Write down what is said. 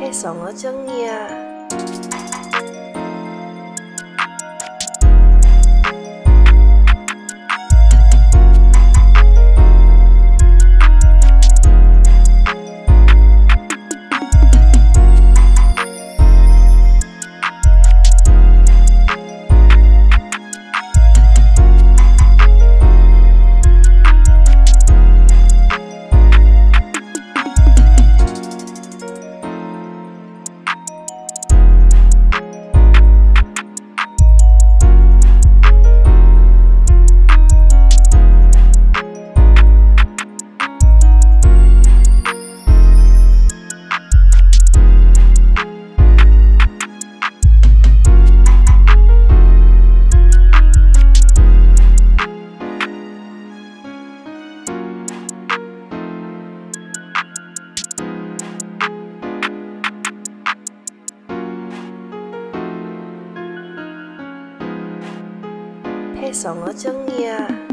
配上我中意啊！配上我中意啊！